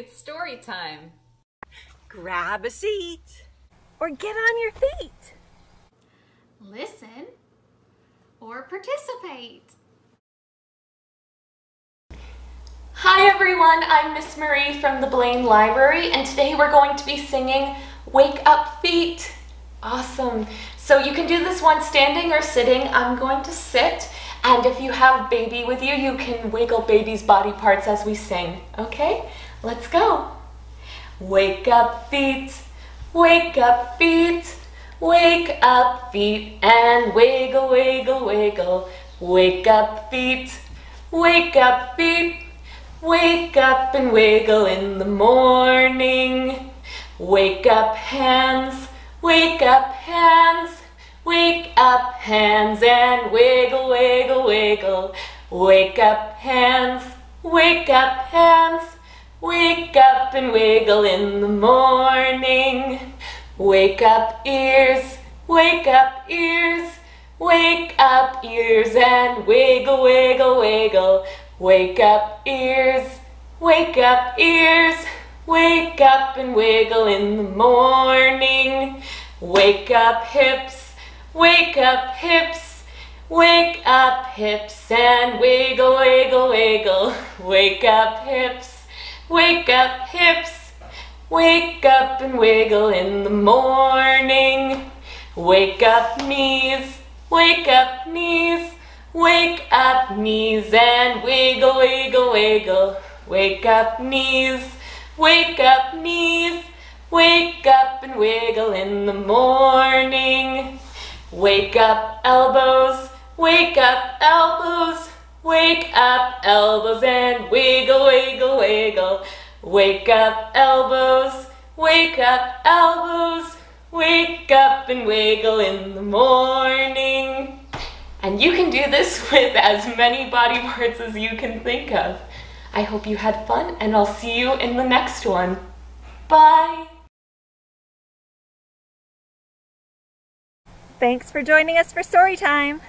It's story time. Grab a seat or get on your feet. Listen or participate. Hi everyone, I'm Miss Marie from the Blaine Library and today we're going to be singing Wake Up Feet. Awesome. So you can do this one standing or sitting. I'm going to sit and if you have baby with you, you can wiggle baby's body parts as we sing. Okay, let's go. Wake up feet, wake up feet, wake up feet and wiggle, wiggle, wiggle. Wake up feet, wake up feet. Wake up and wiggle in the morning. Wake up hands, wake up hands. Wake up hands and wiggle, wiggle, wiggle. Wake up hands, wake up hands. Wake up and wiggle in the morning. Wake up ears, wake up ears. Wake up ears and wiggle, wiggle, wiggle. Wake up ears, wake up ears, wake up and wiggle in the morning. Wake up hips, wake up hips, wake up hips and wiggle, wiggle, wiggle. Wake up hips, wake up hips, wake up and wiggle in the morning. Wake up knees, wake up knees. Wake up knees and wiggle, wiggle, wiggle. Wake up knees, wake up knees. Wake up and wiggle in the morning. Wake up elbows, wake up elbows. Wake up elbows and wiggle, wiggle. Wake up elbows, wake up elbows. Wake up and wiggle in the morning. And you can do this with as many body parts as you can think of. I hope you had fun and I'll see you in the next one. Bye! Thanks for joining us for story time.